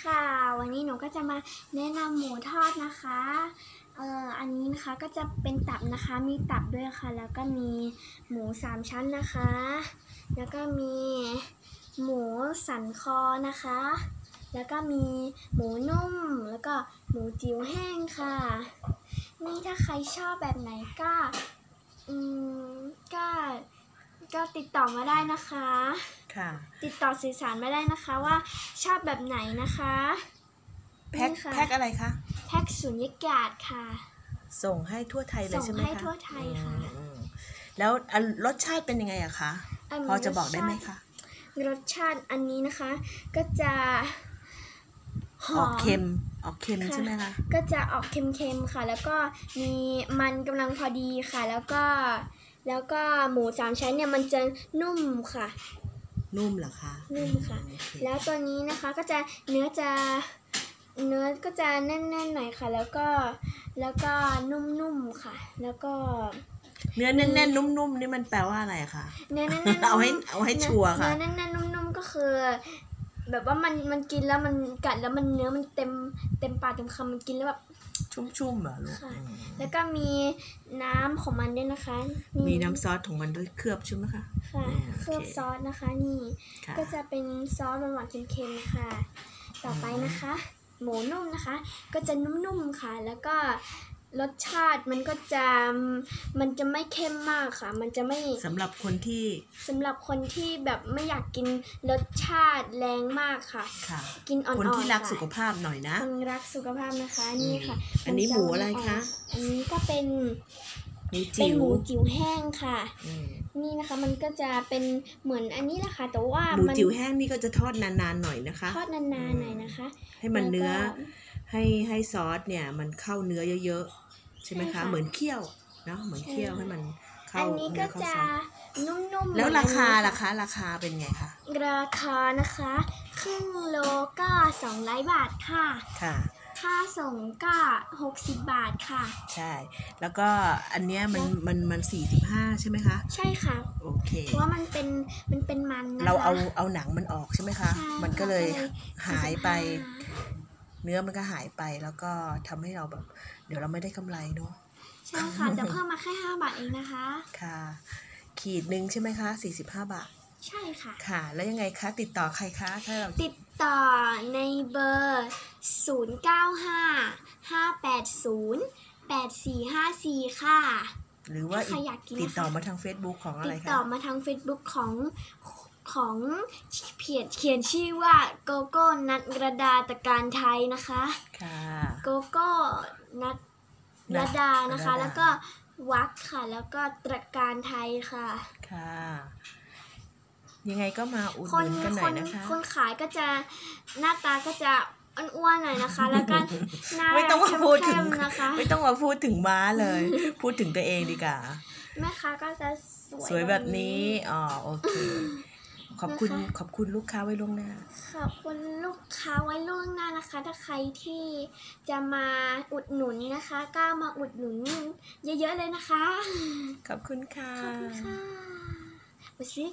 ค่ะ วันนี้หนูก็จะมาแนะนำหมูทอดนะคะ เอ่อ อันนี้นะคะก็จะเป็นตับนะคะ มีตับด้วยค่ะ แล้วก็มีหมูสามชั้นนะคะ แล้วก็มีหมูสันคอนะคะ แล้วก็มีหมูนุ่ม แล้วก็หมูจิ๋วแห้งค่ะ นี่ถ้าใครชอบแบบไหนก็ อืม ก็ ก็ติดต่อมาได้นะคะ ค่ะ ติดต่อสื่อสารมาได้นะคะว่าชอบแบบไหนนะคะแพ็คนี่ค่ะแพ็คอะไรคะ แพ็กสุญญากาศค่ะ ส่งให้ทั่วไทยเลยส่งใช่ไหมให้คะทั่วไทยค่ะ อืมอืมแล้วอะรสชาติเป็นยังไงอะคะอันพอจะบอกได้ไหมคะ รสชาติอันนี้นะคะ ก็จะหอออกมเค็ม ออกเค็มค่ะ ใช่ไหมคะ ก็จะออกเค็มๆค่ะ แล้วก็มีมันกำลังพอดีค่ะ แล้วก็ แล้วก็หมูสามชั้นเนี่ยมันจะนุ่มค่ะ นุ่มเหรอคะนุ่มค่ะ โอเคแล้วตัวนี้นะคะก็จะเนื้อจะเนื้อก็จะแน่นๆหน่อยค่ะ แล้วก็แล้วก็นุ่มๆค่ะ แล้วก็ เนื้อแน่นๆนุ่มๆนี่มันแปลว่าอะไรอะคะ เนื้อแน่นๆเอาให้เอาให้ชัวร์ค่ะ เนื้อแน่นๆนุ่มๆก็คือ แบบว่ามันมันกินแล้วมันกัดแล้วมันเนื้อมันเต็มเต็มปากเต็มคำมันกินแล้วแบบ ชุ่มๆเหรอลูกค่ะ อืมแล้วก็มีน้ำของมันด้วยนะคะมีน้ำซอสของมันด้วยเคลือบใช่ไหมคะ ค่ะอืมโอเค เคลือบซอสนะคะนี่ ค่ะ ก็จะเป็นซอสหวานๆเค็มๆค่ะ ต่อไปนะคะ หมูนุ่มนะคะ ก็จะนุ่มๆค่ะ แล้วก็ รสชาติมันก็จะมันจะไม่เข้มมากค่ะ มันจะไม่สำหรับคนที่สำหรับคนที่แบบไม่อยากกินรสชาติแรงมากค่ะ ค่ะ กินอ่อนๆคนที่รักค่ะสุขภาพหน่อยนะ คนรักสุขภาพนะคะนี่ค่ะอันนี้หมูอะไรคะ อันนี้ก็เป็นหมูเป็นจิ๋วหมูจิ๋วแห้งค่ะอืมนี่นะคะมันก็จะเป็นเหมือนอันนี้แหละค่ะ แต่ว่าหมูมันจิ๋วแห้งนี่ก็จะทอดนานๆหน่อยนะคะ ทอดนานๆหน่อยนะคะ ให้มันเนื้อแล้วก็ให้ให้ซอสเนี่ยมันเข้าเนื้อเยอะๆ ใช่ไหมใช่คะ ค่ะ เหมือนเคี่ยวเนาะเหมือนเคี่ยวใช่ให้มันอัเข้านนี้เนื้ก็อเข้าจะซอสนุ่มๆแล้วราคาเหมือนอันนี้ล่ะคะ ราคาเป็นไงคะราคานะคะ ครึ่งโลก็200บาทค่ะ ค่ะ ค่าส่งก็60 บาทค่ะ ใช่ แล้วก็อันเนี้ยมันมันมันสี่สิบห้าใช่ไหมคะใช่ค่ะ โอเค เพราะว่ามันเป็นมันเป็นมันนะคะ เราเอาเอาหนังมันออกใช่ไหมคะ ใช่มันก็เลยค่ะหายไป 45 เนื้อมันก็หายไปแล้วก็ทำให้เราแบบ เดี๋ยวเราไม่ได้กำไรเนาะใช่ค่ะแต่เพิ่มมาแค่5บาทเองนะคะ ค่ะ ขีดหนึ่งใช่ไหมคะสี่สิบห้าบาท ใช่ค่ะ ค่ะ แล้วยังไงคะ ติดต่อใครคะถ้าเราติดต่อในเบอร์ 095 580 8454 ค่ะ หรือว่าถ้าใครอยากกินนะคะ ติดต่อมาทาง Facebook ของอะติไรดคะต่อมาทาง Facebook ของ ของเขียนเขียนชื่อว่าโกโก้นัดรดาตะการไทยนะคะค่ะ โกโก้นัดนัรดดานะคะรดาแล้วก็วักค่ะ แล้วก็ตระการไทยค่ะ ค่ะ ยังไงก็มาอุดคหนนุนกันหน่คอยนนะคะ คนขายก็จะหน้าตาก็จะอ้วนๆหน่อยนะคะ แล้วก็หน้าไม่ต้องมาพูดถึงเข้มๆนะคะ ไม่ต้องมาพูดถึงม้าเลย พูดถึงตัวเองดีกว่าแม่ค้าก็จะสวยสวยแบบนี้ อ๋อ โอเค ขอบคุณนะคะ ขอบคุณลูกค้าไว้ล่วงหน้า ขอบคุณลูกค้าไว้ล่วงหน้านะคะ ถ้าใครที่จะมาอุดหนุนนะคะก็มาอุดหนุนเยอะๆเลยนะคะ ขอบคุณค่ะ ขอบคุณค่ะมาซื้อ